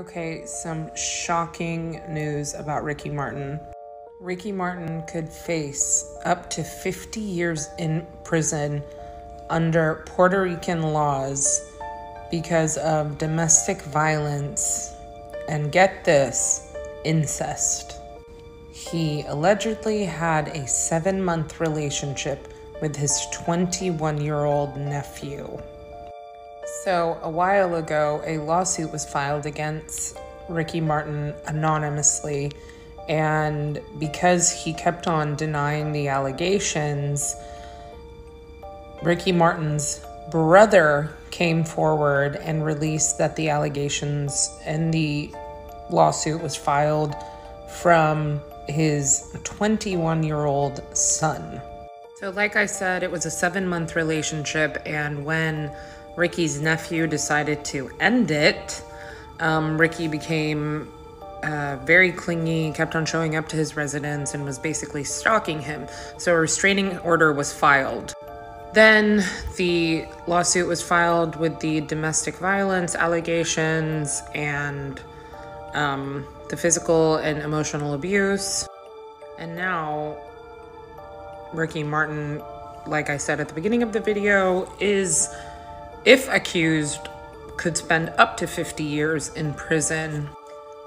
Okay, some shocking news about Ricky Martin. Ricky Martin could face up to 50 years in prison under Puerto Rican laws because of domestic violence and get this, incest. He allegedly had a seven month relationship with his 21 year old nephew. So, a while ago, a lawsuit was filed against Ricky Martin anonymously. And because he kept on denying the allegations, Ricky Martin's brother came forward and released that the allegations and the lawsuit was filed from his 21 year old son. So, like I said, it was a seven month relationship, and when Ricky's nephew decided to end it, um, Ricky became uh, very clingy, kept on showing up to his residence, and was basically stalking him. So, a restraining order was filed. Then the lawsuit was filed with the domestic violence allegations and um, the physical and emotional abuse. And now, Ricky Martin, like I said at the beginning of the video, is, if accused, could spend up to 50 years in prison.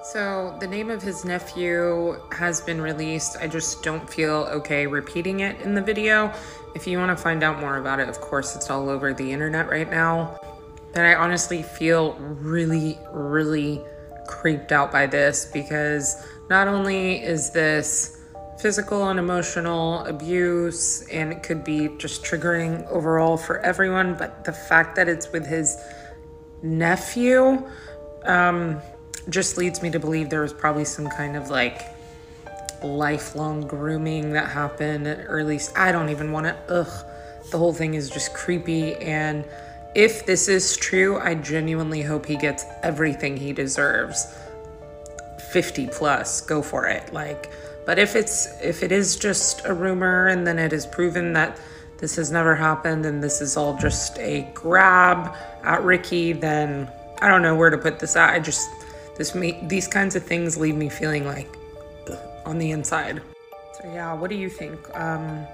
So, the name of his nephew has been released. I just don't feel okay repeating it in the video. If you want to find out more about it, of course, it's all over the internet right now. But I honestly feel really, really creeped out by this because not only is this physical and emotional abuse, and it could be just triggering overall for everyone. But the fact that it's with his nephew um, just leads me to believe there was probably some kind of like lifelong grooming that happened, or at least I don't even want to. Ugh, the whole thing is just creepy. And if this is true, I genuinely hope he gets everything he deserves. 50 plus, go for it. Like, but if it's if it is just a rumor and then it is proven that this has never happened and this is all just a grab at Ricky, then I don't know where to put this at. I just this me these kinds of things leave me feeling like ugh, on the inside. So yeah, what do you think? Um,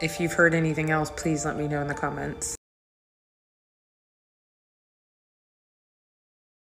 if you've heard anything else, please let me know in the comments.